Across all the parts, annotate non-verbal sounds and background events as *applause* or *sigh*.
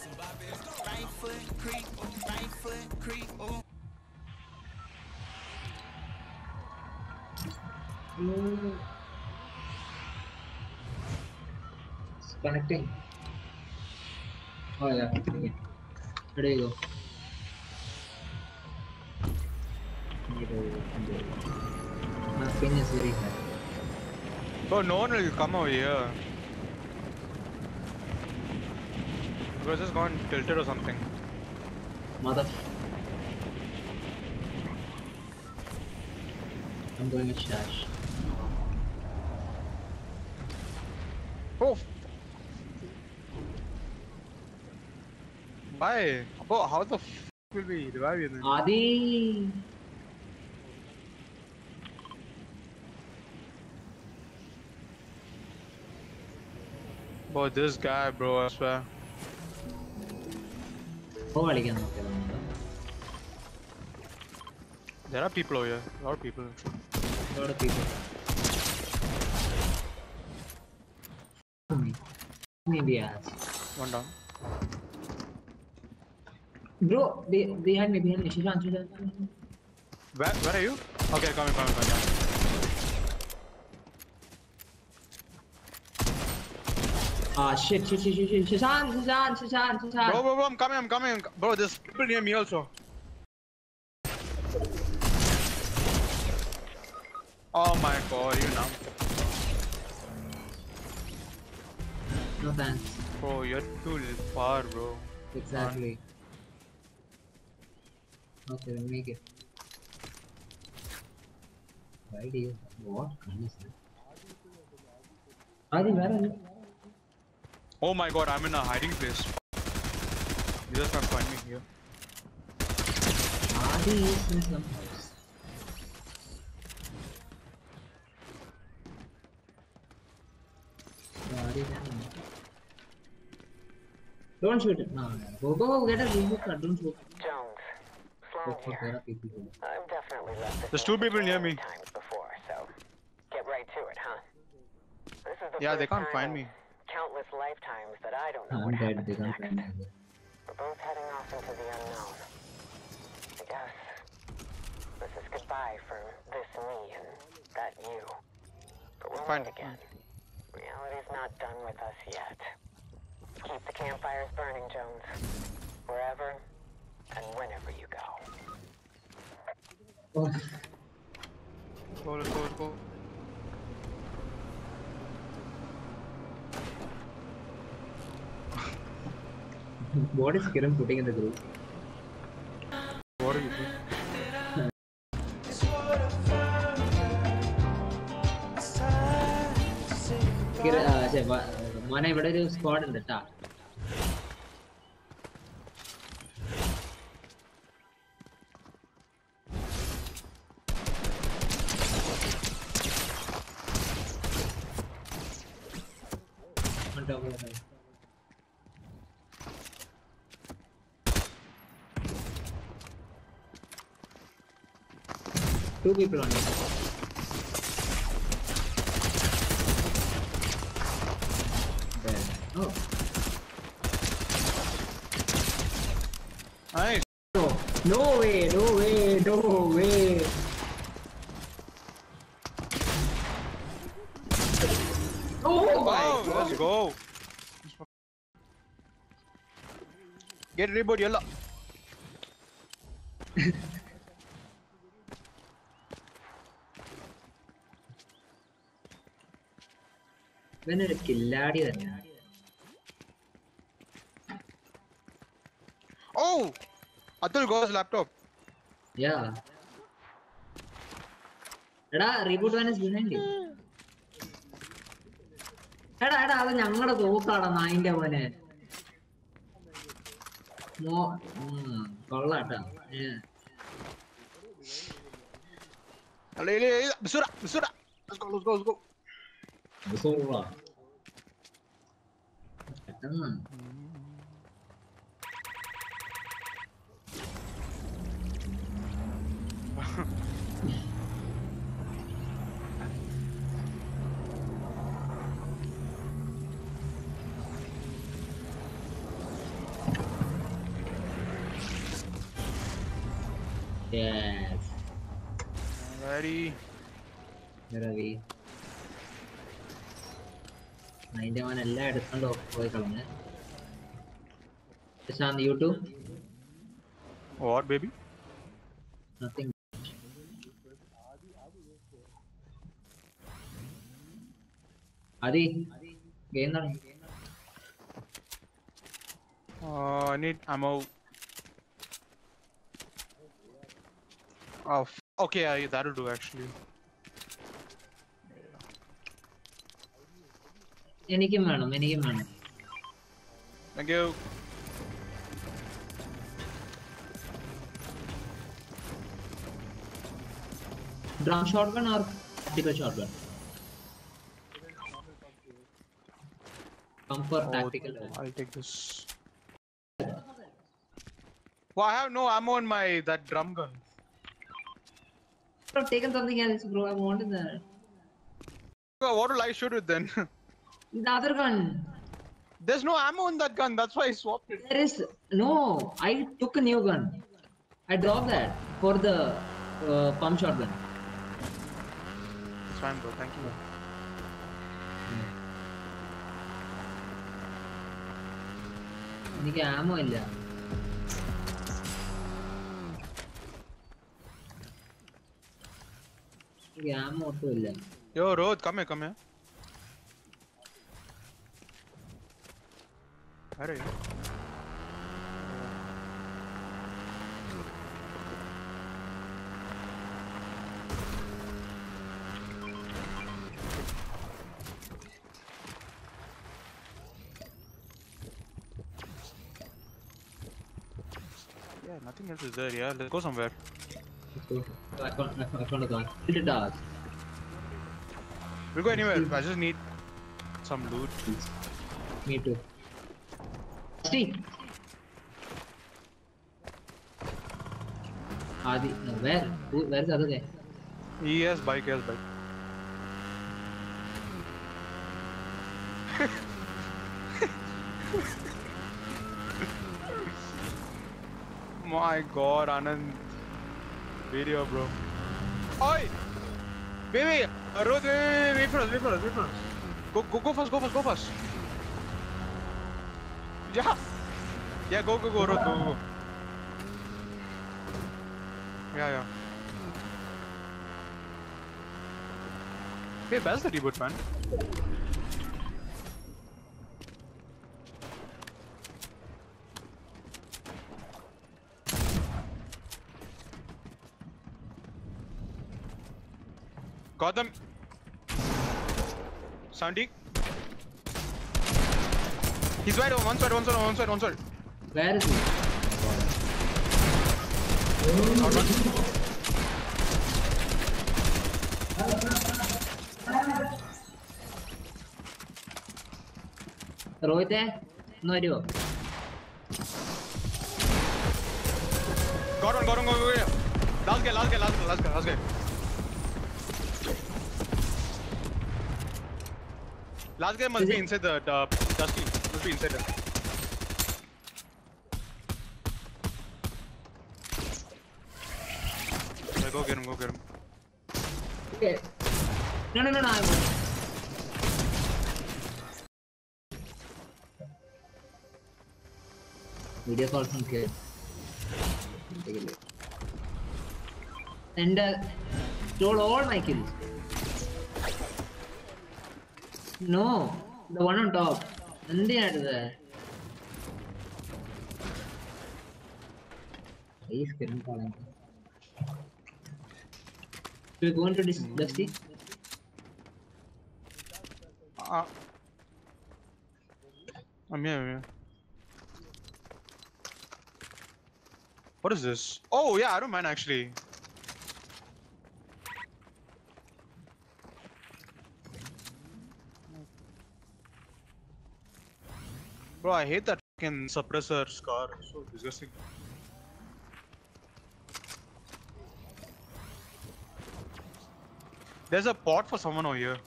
Right foot creep, right foot creep. Mm. It's connecting. Oh yeah. There you go. My ping is very high. Oh, no one will come over here. Because it's gone tilted or something. Mother. I'm going to Shash. Oh! Why? Oh, how the f will we revive you then? Adi! Bro, this guy, bro, I swear. Oh, കളിക്കാൻ നോക്കിയതാണ് There are people over here. A lot of people. A lot of people. Me. Maybe ass. One down. Bro, be behind me, behind me. Shishant, Shishant. Where, where are you? Okay, coming, coming, coming. Ah, shit, shit, shit, shit, shit. Shishant, Shishant, Shishant, Shishant. Bro, bro, bro, I'm coming, I'm coming. Bro, there's people near me also. Oh my god, you know. No thanks. Bro, you're too far, bro. Exactly. Okay, we'll make it. Why do you? What gun is that? Adi, where are you? Oh my god, I'm in a hiding place. You just can't find me here. Adi is in some house. Yeah, Adi, Don't shoot it. No, no. Go, go, go, get a reboot card. Don't shoot. Jones, Sloan here. I've definitely left There's two people near me. times before, so get right to it, huh? This is the Yeah, they can't find me. Countless lifetimes that I don't know I'm what happens next. find We're both heading off into the unknown. I guess this is goodbye for this me and that you. But we'll Fine. meet again. Reality's not done with us yet. Keep the campfires burning, Jones. Wherever and whenever you go. Oh, Go, go, go. What is Kiran putting in the group? What are you doing? Kiran, uh, Mana, what are you squad in the top? Two people on it. Dead. Oh, Nice. no. No way, no way, no way. Oh my Oh, god. let's go. Get reboot, yalla. *laughs* ഇവനൊരു കില്ലാടി തന്നെ ഓ Atul goes laptop യാ. എടാ reboot van behind എടാ എടാ അത് ഞങ്ങളുടെ തോക്കാടാ നായിന്റെ മോനെ. മോ കൊള്ളാട്ടാ. let's go let's go let's go. 무서워라. 일단 yes. Ready? Ready. അതിന്റെ അവൻ എല്ലാം എടുത്തോണ്ട് പോയി കളഞ്ഞ് Shanth YouTube what baby nothing അതി ഗെയിം തുടങ്ങി uh, I need ammo oh f- okay I, that'll do actually എനിക്കും വേണം എനിക്കും വേണം thank you drum shot gun or tactical shot gun comfort Oh, tactical I'll take this well I have no ammo in my that drum gun taken something else bro I wanted the Well, what will I shoot with then *laughs* the other gun there's no ammo in that gun that's why I swapped it There is no. I took a new gun. I dropped that for the uh, pump shotgun. it's fine bro thank you എനിക്ക് ആമോ ഇല്ല എനിക്ക് ആമോ ഒട്ടും ഇല്ല yo Rohit come Here come. Yeah, nothing else is there. Yeah, let's go somewhere. Let's go. I found, I found, I gun. Hit it hard. We'll go anywhere. I just need some loot. Me too. Steve. Adi, no, where? Who, where's the other guy? He has bike, he has bike. *laughs* My god, Anand. Video, bro. Oi! Wait, wait, uh, Rohit, wait, wait, wait, wait for us, wait for us, wait for us. Go, go, go fast, go fast, go fast. Yeah. Yeah, go, go, go, go, go, go. Yeah, yeah. Hey, where's the reboot, man? Got them. Sandy. He's right over. One side, one side, one side, one side. Where is he? Not one. Rohit there? No idea. Got one, got one, got one. Last guy, last guy, last guy, last guy, last guy. Last guy must be inside the, the dusty. Must be inside there. Yeah, go get him, go get him. Okay. No, no, no, no. I won't. Video call from kid. Take a look. And uh, stole all my kills. No, the one on top. എന്തിനായിട്ടത് Please, kill him, calling. Should we go into this dusty? Uh, I'm here, I'm here. What is this? Oh yeah, I don't mind actually. Bro, I hate that fucking suppressor scar. So disgusting. There's a pot for someone over here.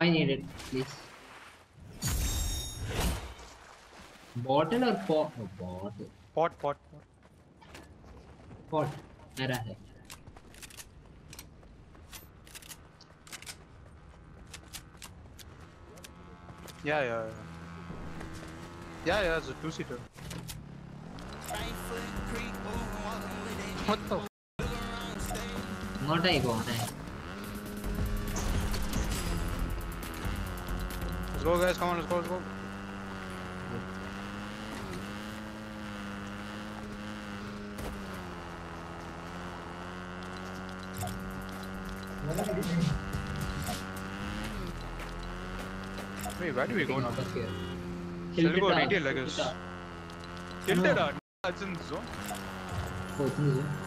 I need it, please. Bottle or pot? Oh, bottle. Pot, pot, pot. Pot. Where are they? Yeah, yeah, yeah. Yeah, yeah, it's a two-seater. What the? F- ഇങ്ങോട്ടായി പോണേ. let's go, guys. Come on, let's go, let's go. Wait, Where do we go now? Shall we go retail, I guess? tilted uh, it's in zone. Oh, it's in zone.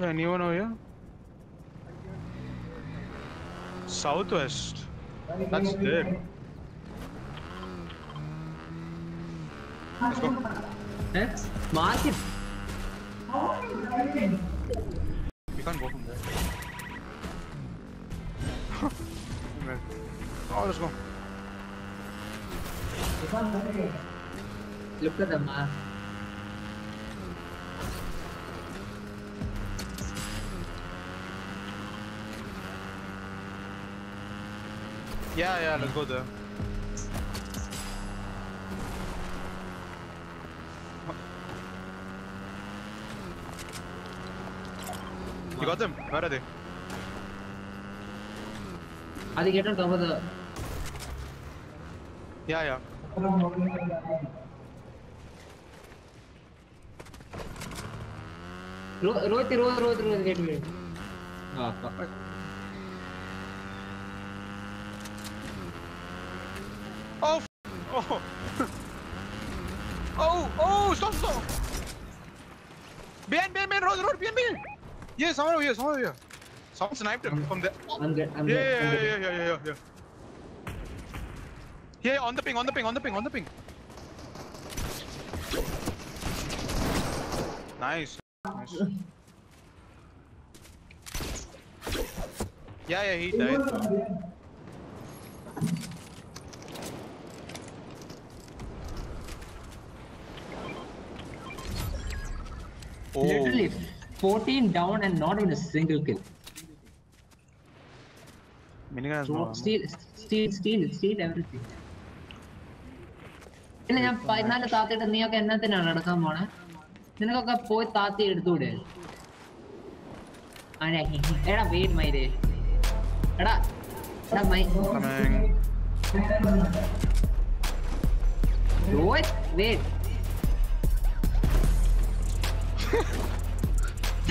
There anyone over here? Southwest. That's there. Let's go. Eh? Mark it. We can't go from there. *laughs* Oh, let's go. Look at the mark. Yeah, yeah, let's go there. You got them? Where are they? Adi, get on top of the. Yeah, yeah. Ro Rohit, Rohit, Rohit, Rohit, get me. Ah, fuck. Yeah, someone over here, someone over here. Someone sniped him I'm, from there. I'm good. I'm Yeah, good. yeah, I'm yeah, yeah, yeah, yeah, yeah, yeah. Yeah, on the ping, on the ping, on the ping, on the ping. Nice. Nice. Yeah, yeah, he died. Oh. Literally 14 down and not even a single kill. Minigun has no So, ammo. steal, steal, steal, steal everything. പിന്നെ ഞാൻ പതിനാല് താത്തിയിട്ട് നീയൊക്കെ എന്നത്തിനാണ് നടക്കാൻ പോണേ നിനക്കൊക്കെ പോയി താത്തി എടുത്തൂടെ ആരാ? എടാ വെയിറ്റ് മൈരേ എടാ എടാ my Coming. Roy wait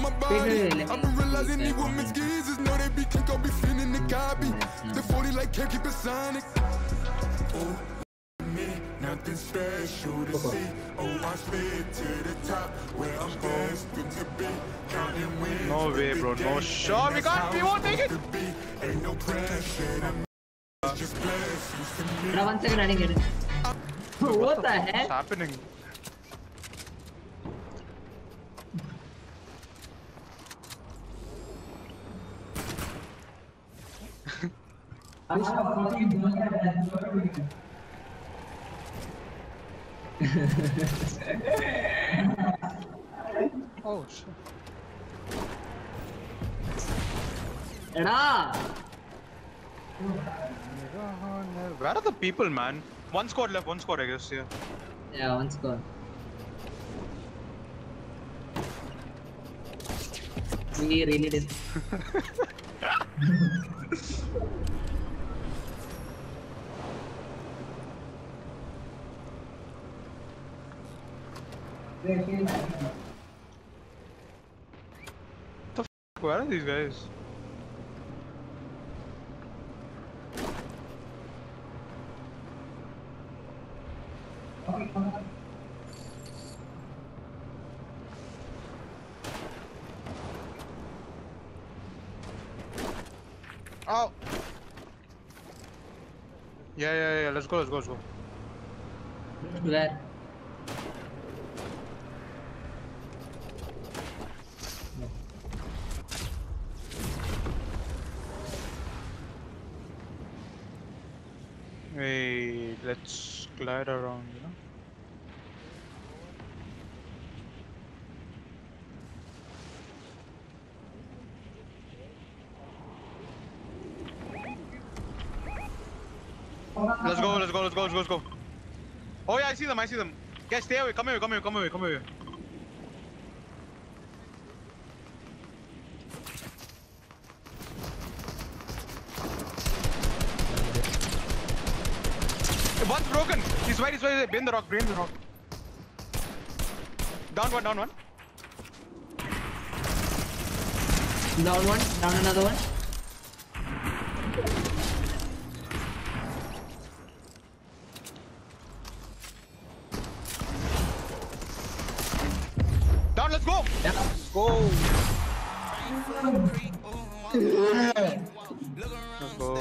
Real my body. I've been realizing these women like- skis know they be click, I'll be feeling the copy. The 40 like can't keep it sonic. Oh, me, nothing special to see. Oh, I slid to the top where I'm destined to be. Counting wins. No way, bro. No shot. We can't. We won't make it. to be. Ain't no pressure to me. It's just blessings to me. Bro, one second, I didn't get it. what the heck? What's happening? Oh shit. Where are the people, man? One squad left. One squad, I guess. Yeah. Yeah, one squad. We really did. *laughs* Where are these guys? Oh. Yeah, yeah, yeah. Let's go. Let's go. Let's go. Let's do Where? Wait. Let's glide around. You know. Let's go, let's go, let's go, let's go, let's go. Oh yeah, I see them, I see them. Guys, stay away, come here, come here, come here, come here. One's broken. He's right, he's right, behind the rock, behind the rock. Down one, down one. Down one, down another one. Down, let's go. Yeah. Go. *laughs* Look around, Let's go.